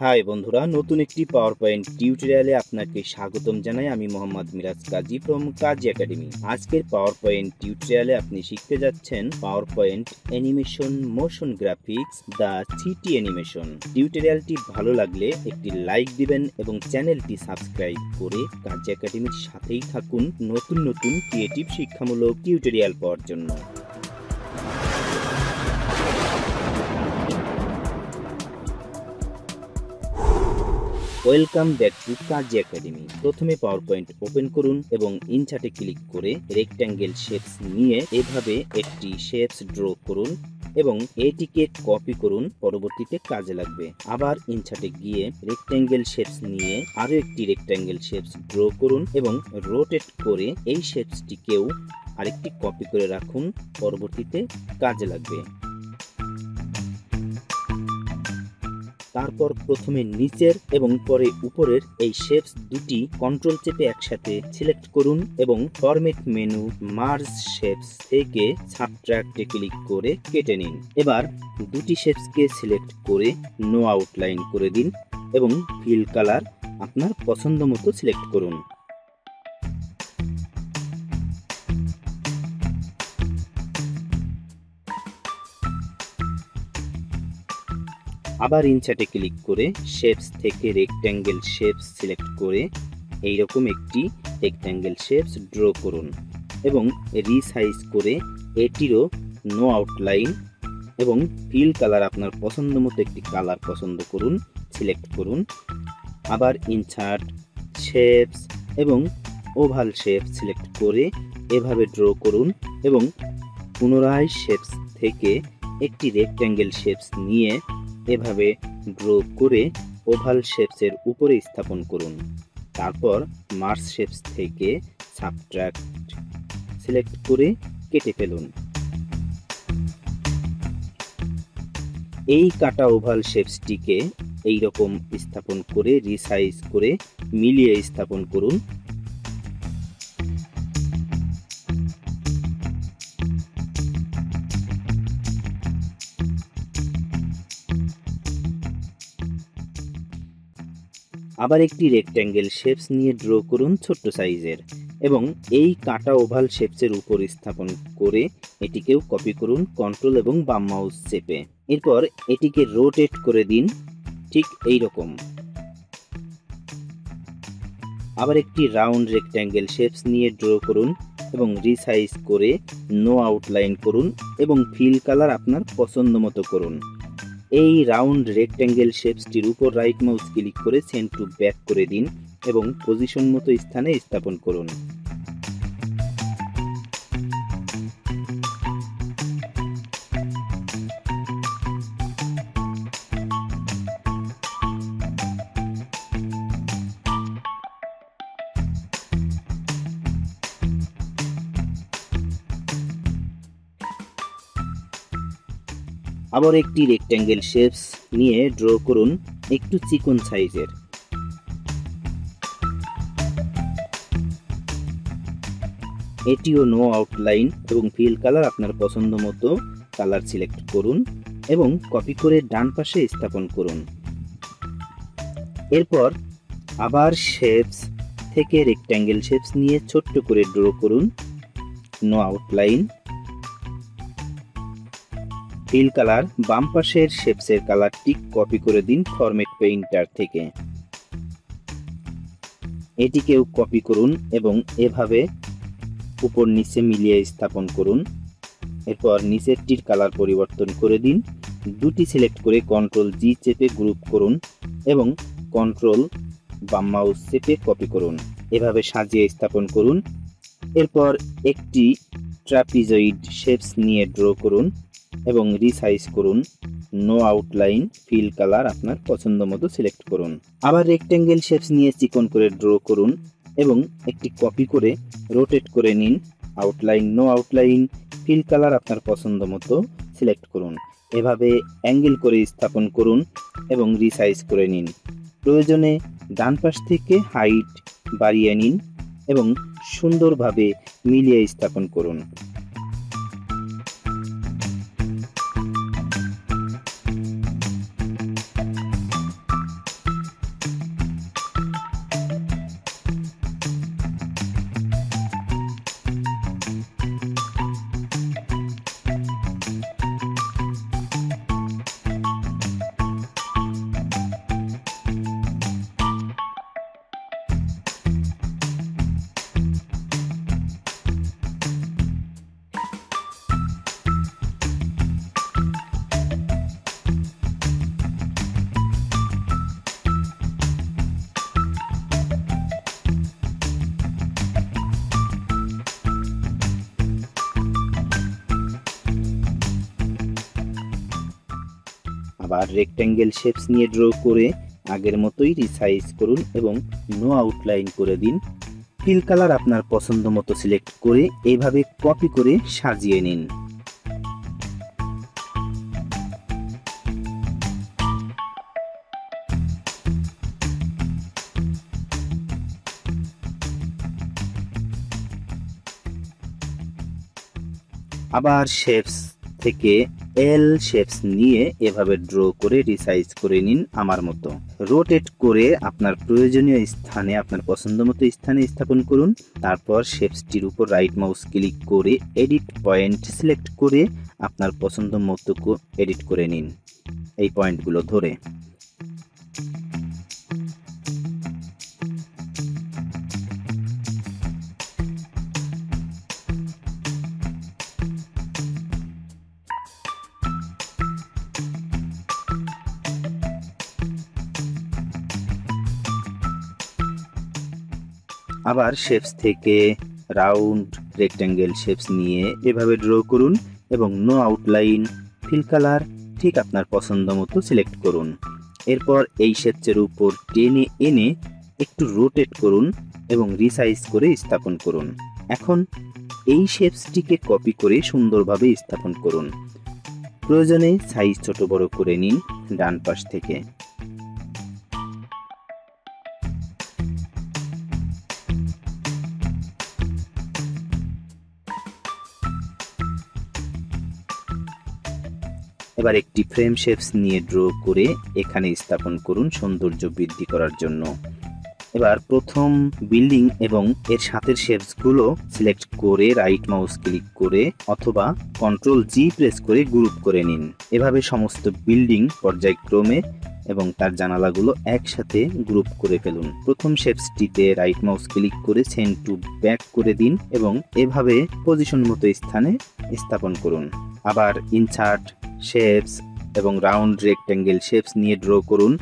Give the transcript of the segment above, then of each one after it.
High বন্ধুরা, নতুন একটি পাওয়ার পয়েন্ট টিউটোরিয়ালে আপনাকে স্বাগতম জানাই। আমি মোহাম্মদ মিরাজ কাজী ফ্রম কাজী একাডেমি আজকের পাওয়ার পয়েন্ট টিউটোরিয়ালে আপনি শিখতে যাচ্ছেন PowerPoint animation motion graphics the city animation টিউটোরিয়ালটি ভালো লাগলে একটি লাইক দিবেন এবং চ্যানেলটি সাবস্ক্রাইব করে কাজী একাডেমির সাথেই থাকুন নতুন নতুন ক্রিয়েটিভ শিক্ষামূলক টিউটোরিয়াল পাওয়ার জন্য। Welcome back to Kazi academy. প্রথমে পাওয়ার পয়েন্ট ওপেন করুন এবং ইনচার্টে ক্লিক করে রেক্ট্যাঙ্গেল শেপস নিয়ে এভাবে একটি শেপস ড্র করুন এবং এটিকে কপি করুন, পরবর্তীতে কাজে লাগবে। আবার ইনচার্টে গিয়ে রেক্ট্যাঙ্গেল শেপস নিয়ে আরও একটি রেক্ট্যাঙ্গেল শেপস ড্র করুন এবং রোটেট করে এই শেপসটিকেও আরেকটি কপি করে রাখুন, পরবর্তীতে কাজে লাগবে। তারপর প্রথমে নিচের এবং পরে উপরের এই শেপস দুটি কন্ট্রোল চেপে একসাথে সিলেক্ট করুন এবং ফরমেট মেনু মার্জ শেপস থেকে সাবট্রাক্টে ক্লিক করে কেটে নিন। এবার দুটি শেপসকে সিলেক্ট করে নো আউটলাইন করে দিন এবং ফিল কালার আপনার পছন্দ মতো সিলেক্ট করুন। আবার ইনচার্টে ক্লিক করে শেপস থেকে রেক্ট্যাঙ্গেল শেপস সিলেক্ট করে এইরকম একটি রেক্ট্যাঙ্গেল শেপস ড্র করুন এবং রিসাইজ করে এটিরও নো আউটলাইন এবং ফিল কালার আপনার পছন্দ মতো একটি কালার পছন্দ করুন সিলেক্ট করুন। আবার ইনচার্ট শেপস এবং ওভাল শেপ সিলেক্ট করে এভাবে ড্র করুন এবং পুনরায় শেপস থেকে একটি রেক্ট্যাঙ্গেল শেপস নিয়ে এভাবে ড্র করে ওভাল শেপসের উপরে স্থাপন করুন। তারপর মার্স শেপস থেকে সাবট্রাক্ট সিলেক্ট করে কেটে ফেলুন। এই কাটা ওভাল শেপসটিকে এই রকম স্থাপন করে, রিসাইজ করে, মিলিয়ে স্থাপন করুন। আবার একটি রেক্ট্যাঙ্গেল শেপস নিয়ে ড্র করুন ছোট্ট সাইজের এবং এই কাটা ওভাল শেপসের উপর স্থাপন করে এটিকেও কপি করুন কন্ট্রোল এবং বাম মাউস চেপে এরপর এটিকে রোটেট করে দিন, ঠিক এই রকম। আবার একটি রাউন্ড রেক্ট্যাঙ্গেল শেপস নিয়ে ড্র করুন এবং রিসাইজ করে নো আউটলাইন করুন এবং ফিল কালার আপনার পছন্দ মতো করুন। এই রাউন্ড রেক্ট্যাঙ্গেল শেপসটির উপর রাইট মাউস ক্লিক করে সেন্ড টু ব্যাক করে দিন এবং পজিশন মতো স্থানে স্থাপন করুন। আবার একটি রেক্ট্যাঙ্গেল শেপস নিয়ে ড্র করুন একটু চিকন সাইজের। এটিও নো আউটলাইন এবং ফিল কালার আপনার পছন্দ মতো কালার সিলেক্ট করুন এবং কপি করে ডান পাশে স্থাপন করুন। এরপর আবার শেপস থেকে রেক্ট্যাঙ্গেল শেপস নিয়ে ছোট্ট করে ড্র করুন। নো আউটলাইন ফিল কালার, বাম পাশের শেপসের কালারটি কপি করে দিন ফরমেট পেইন্টার থেকে। এটিকেও কপি করুন এবং এভাবে উপর নিচে মিলিয়ে স্থাপন করুন। এরপর নিচেরটির কালার পরিবর্তন করে দিন। দুটি সিলেক্ট করে কন্ট্রোল জি চেপে গ্রুপ করুন এবং কন্ট্রোল বাম মাউস চেপে কপি করুন। এভাবে সাজিয়ে স্থাপন করুন। এরপর একটি ট্রাপিজয়েড শেপস নিয়ে ড্র করুন। এবং রিসাইজ করুন। নো আউটলাইন ফিল কালার আপনার পছন্দ মতো সিলেক্ট করুন। আবার রেক্ট্যাঙ্গেল শেপস নিয়ে চিকন করে ড্র করুন এবং একটি কপি করে রোটেট করে নিন। Outline no outline fill colour আপনার পছন্দ মতো সিলেক্ট করুন। এভাবে অ্যাঙ্গেল করে স্থাপন করুন এবং রিসাইজ করে নিন। প্রয়োজনে ডান পাশ থেকে হাইট বাড়িয়ে নিন এবং সুন্দরভাবে মিলিয়ে স্থাপন করুন। আবার রেক্ট্যাঙ্গেল শেপস নিয়ে ড্র করে আগের মতোই রিসাইজ করুন এবং নো আউটলাইন করে দিন। ফিল কালার আপনার পছন্দ মতো সিলেক্ট করে এইভাবে কপি করে সাজিয়ে নিন। আবার শেপস থেকে এল শেপস নিয়ে এভাবে ড্র করে রিসাইজ করে নিন আমার মতো। রোটেট করে আপনার প্রয়োজনীয় স্থানে, আপনার পছন্দ মতো স্থানে স্থাপন করুন। তারপর শেপসটির উপর রাইট মাউস ক্লিক করে এডিট পয়েন্ট সিলেক্ট করে আপনার পছন্দ মতো এডিট করে নিন। এই পয়েন্টগুলো ধরে। আবার শেপস থেকে রাউন্ড রেক্ট্যাঙ্গেল শেপস নিয়ে এভাবে ড্র করুন এবং নো আউটলাইন ফিল কালার ঠিক আপনার পছন্দ মতো সিলেক্ট করুন। এরপর এই শেপসের উপর টেনে এনে একটু রোটেট করুন এবং রিসাইজ করে স্থাপন করুন। এখন এই শেপসটিকে কপি করে সুন্দরভাবে স্থাপন করুন। প্রয়োজনে সাইজ ছোট বড় করে নিন ডান পাশ থেকে। এবার একটি ফ্রেম শেপস নিয়ে ড্র করে এখানে স্থাপন করুন সৌন্দর্য বৃদ্ধি করার জন্য। এবার প্রথম বিল্ডিং এবং এর সাথের শেপসগুলো সিলেক্ট করে রাইট মাউস ক্লিক করে অথবা কন্ট্রোল জি প্রেস করে গ্রুপ করে নিন। এভাবে সমস্ত বিল্ডিং পর্যায়ক্রমে এবং তার জানালাগুলো একসাথে গ্রুপ করে ফেলুন। প্রথম শেপসটিতে রাইট মাউস ক্লিক করে সেন্ড টু ব্যাক করে দিন এবং এভাবে পজিশন মতো স্থানে স্থাপন করুন। আবার ইনসার্ট, শেপস এবং রাউন্ড রেক্ট্যাঙ্গেল শেপস নিয়ে ড্র করুন।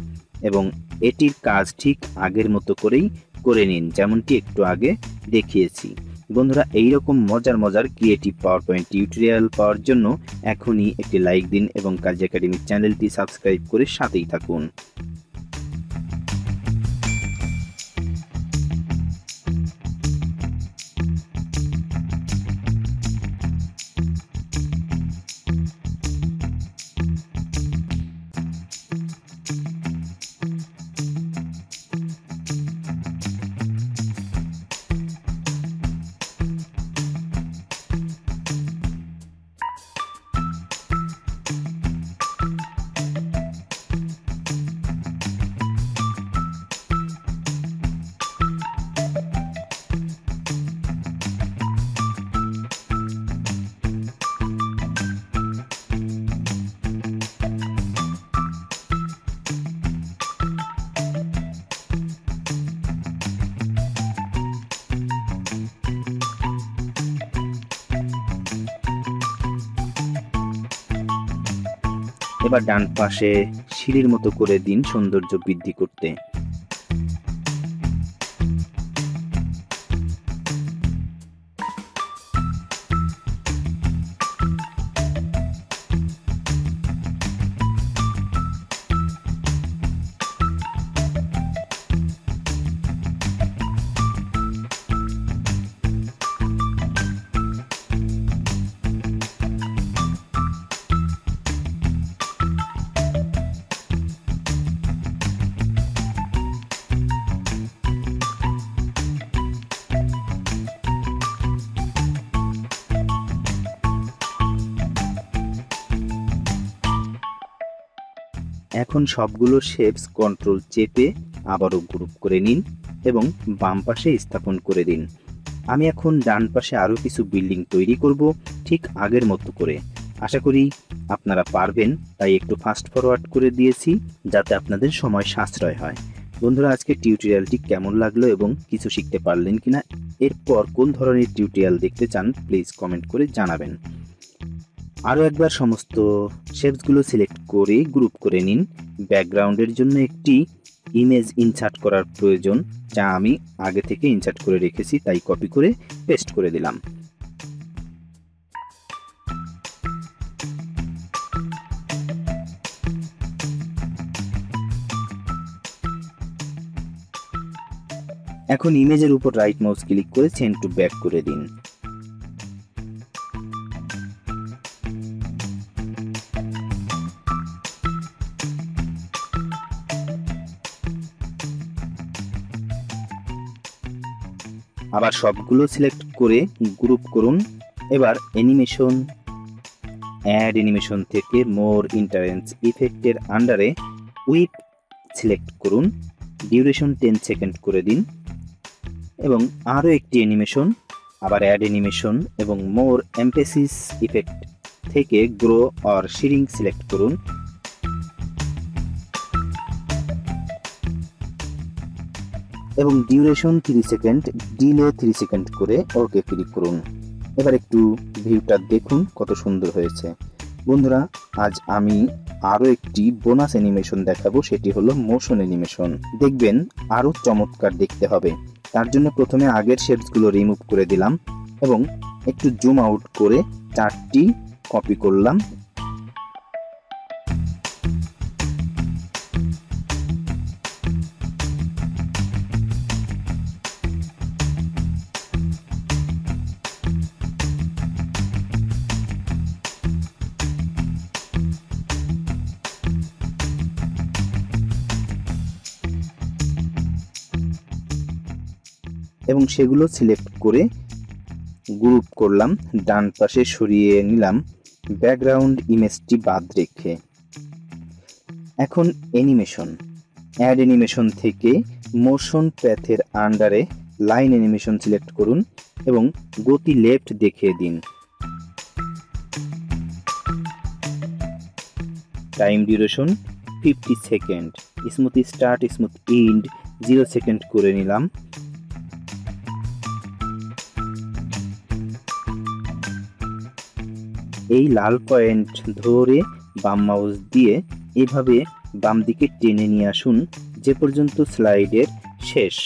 এবং এটির কাজ ঠিক আগের মতো করেই করে নিন, যেমনটি একটু আগে দেখিয়েছি। বন্ধুরা, এইরকম মজার মজার ক্রিয়েটিভ পাওয়ার পয়েন্ট টিউটোরিয়াল পাওয়ার জন্য এখনই একটি লাইক দিন এবং কাজ একাডেমির চ্যানেলটি সাবস্ক্রাইব করে সাথেই থাকুন। এবার ডান পাশে সিঁড়ির মতো করে দিন সৌন্দর্য বৃদ্ধি করতে। এখন সবগুলো শেপস কন্ট্রোল চেপে আবারও গ্রুপ করে নিন এবং বাম পাশে স্থাপন করে দিন। আমি এখন ডান পাশে আরও কিছু বিল্ডিং তৈরি করব ঠিক আগের মতো করে। আশা করি আপনারা পারবেন, তাই একটু ফাস্ট ফরওয়ার্ড করে দিয়েছি যাতে আপনাদের সময় সাশ্রয় হয়। বন্ধুরা আজকে টিউটোরিয়ালটি কেমন লাগল এবং কিছু শিখতে পারলেন কিনা? এরপর কোন ধরনের টিউটোরিয়াল দেখতে চান প্লিজ কমেন্ট করে জানাবেন। আরও একবার সমস্ত শেপসগুলো সিলেক্ট করে গ্রুপ করে নিন। ব্যাকগ্রাউন্ডের জন্য একটি ইমেজ ইনসার্ট করার প্রয়োজন, যা আমি আগে থেকে ইনসার্ট করে রেখেছি, তাই কপি করে পেস্ট করে দিলাম। এখন ইমেজের উপর রাইট মাউস ক্লিক করে সেন্ড টু ব্যাক করে দিন। আবার সবগুলো সিলেক্ট করে গ্রুপ করুন। এবার অ্যানিমেশন অ্যাড অ্যানিমেশন থেকে মোর ইন্টারেন্স ইফেক্টের আন্ডারে উইপ সিলেক্ট করুন। ডিউরেশন টেন সেকেন্ড করে দিন। এবং আরও একটি অ্যানিমেশন আবার অ্যাড অ্যানিমেশন এবং মোর এমপেসিস ইফেক্ট থেকে গ্রো অর শিরিং সিলেক্ট করুন। এবং duration three second delay three second করে ওকে ক্লিক করুন। এবার একটু ভিউটা দেখুন কত সুন্দর হয়েছে। বন্ধুরা, আজ আমি আরও একটি বোনাস অ্যানিমেশন দেখাবো, সেটি হলো মোশন অ্যানিমেশন দেখবেন আরও চমৎকার দেখতে হবে। তার জন্য প্রথমে আগের শেপসগুলো রিমুভ করে দিলাম এবং একটু জুম আউট করে চারটি কপি করলাম। এবং সেগুলো সিলেক্ট করে গ্রুপ করলাম, ডান পাশে সরিয়ে নিলাম ব্যাকগ্রাউন্ড ইমেজটি বাদ রেখে। এখন অ্যানিমেশন অ্যাড অ্যানিমেশন থেকে মোশন প্যাথের আন্ডারে লাইন অ্যানিমেশন সিলেক্ট করুন এবং গতি লেফট দেখিয়ে দিন। Time duration fifty second smooth start smooth end zero second করে নিলাম। এই লাল পয়েন্ট ধরে বাম মাউস দিয়ে এভাবে বাম দিকে টেনে নিয়ে আসুন, যে পর্যন্ত স্লাইডের শেষ।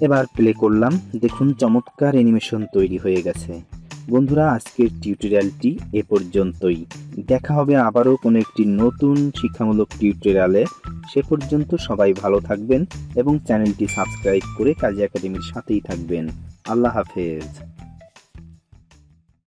এবার প্লে করলাম। দেখুন চমৎকার অ্যানিমেশন তৈরি হয়ে গেছে। বন্ধুরা, আজকের টিউটোরিয়ালটি এ পর্যন্তই। দেখা হবে আবারও কোনো একটি নতুন শিক্ষামূলক টিউটোরিয়ালে সে পর্যন্ত সবাই ভালো থাকবেন এবং চ্যানেলটি সাবস্ক্রাইব করে কাজী একাডেমির সাথেই থাকবেন। আল্লাহ হাফেজ।